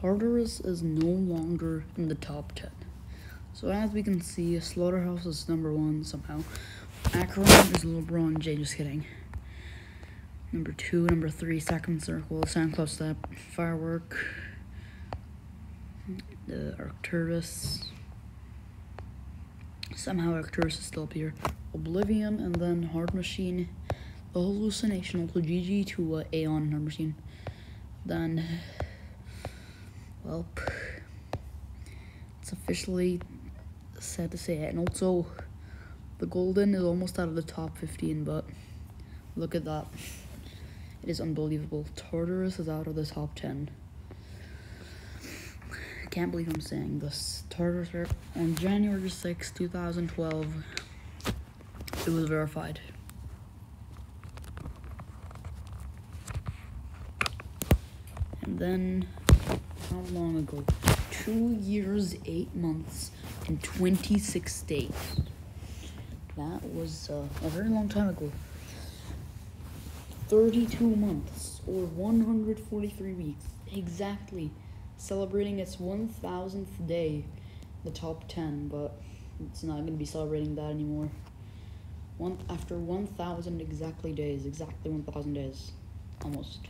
Tartarus is no longer in the top 10. So as we can see, Slaughterhouse is number one somehow. Acheron is LeBron James, just kidding. Number two, number three, Second Circle, SoundCloud Step, Firework, the Arcturus. Somehow Arcturus is still up here. Oblivion, and then Hard Machine, the Hallucination, also GG to uh, Aeon Hard Machine. Then, well, it's officially sad to say it. And also, the Golden is almost out of the top 15, but look at that. It is unbelievable. Tartarus is out of the top 10. Can't believe I'm saying this. Tartarus on January 6, 2012, it was verified. And then, how long ago? Two years, eight months, and 26 days. That was uh, a very long time ago. 32 months, or 143 weeks, exactly, celebrating its 1000th day, the top 10, but it's not going to be celebrating that anymore. One after 1000 exactly days, exactly 1000 days, almost.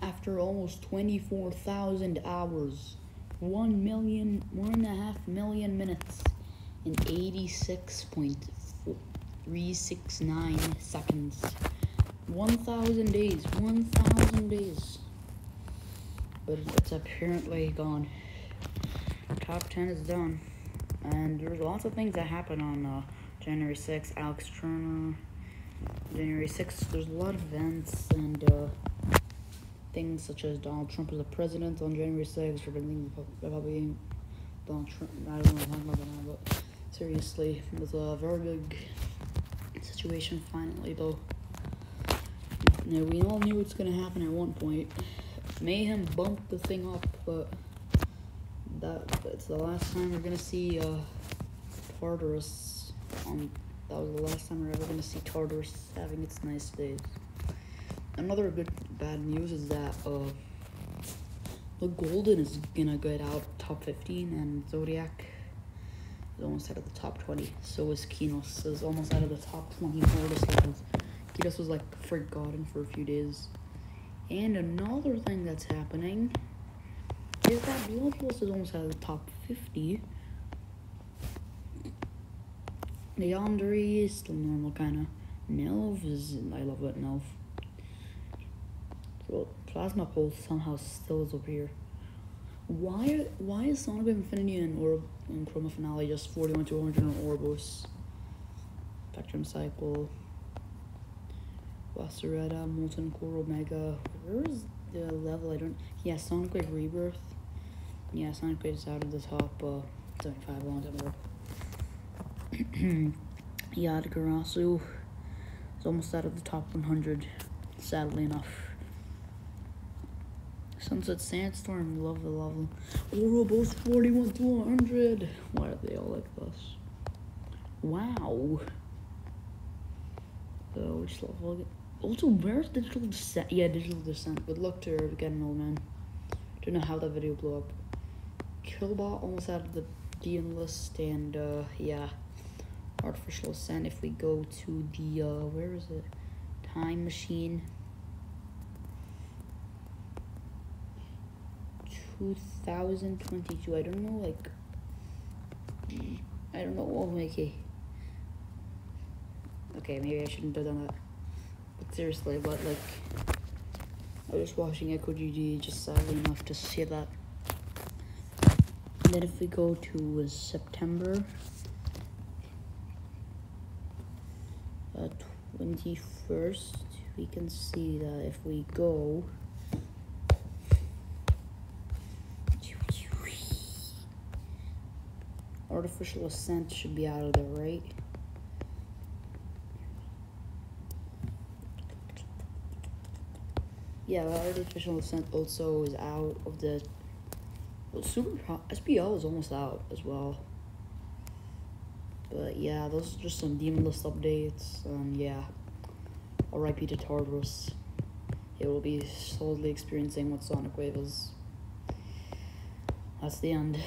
After almost 24,000 hours, 1 million, one and a half million minutes, and 86.369 seconds. 1,000 days, 1,000 days. But it's apparently gone. Top 10 is done. And there's lots of things that happen on uh, January 6th. Alex Turner. January 6th, there's a lot of events and uh, things such as Donald Trump as a president on January 6th, Republican, Republican Donald Trump. I don't know what I'm talking about now, but seriously, it was a very big situation finally, though. Now, we all knew it's gonna happen at one point. Mayhem bumped the thing up, but that it's the last time we're gonna see uh, Tartarus on. That was the last time we're ever gonna see Tartarus having its nice days. Another good bad news is that uh, the Golden is gonna get out top 15, and Zodiac is almost out of the top 20. So is Kenos is almost out of the top 20 hardest levels. Kenos was like forgotten for a few days. And another thing that's happening is that Blood Plus is almost out of the top 50. Leandry is still normal, kind of. Nelv is, I love it, Nelv. So, Plasma Pulse somehow still is over here. Why why is Sonic Infinity and Orb and Chroma Finale just 41 to 100 on Orbos? Spectrum Cycle. Laceretta, Molten Core Omega. Where is the level? I don't. Yeah, Sonic Wave Rebirth. Yeah, Sonic Wave is out of the top uh, 75 a long time ago. Yatagarasu is almost out of the top 100, sadly enough. Sunset Sandstorm, love the level. Ouroboros 41 to 100. Why are they all like this? Wow. So, which level? Also, where's Digital Descent? Yeah, Digital Descent. Good luck to get an old man. Don't know how that video blew up. Killbot almost out of the DM list, and uh, yeah, Artificial Ascent. If we go to the, uh, where is it? Time Machine. 2022. I don't know, like, I don't know. Oh, okay. Okay, maybe I shouldn't have done that. But seriously, but like, I was watching Echo GG just sadly enough to see that. And then if we go to uh, September uh, 21st, we can see that if we go artificial ascent should be out of there, right? Yeah, artificial ascent also is out of the well, super SPL is almost out as well. But yeah, those are just some demon list updates. Um, yeah, RIP to Tartarus. It will be slowly experiencing what Sonic Wave is. that's the end.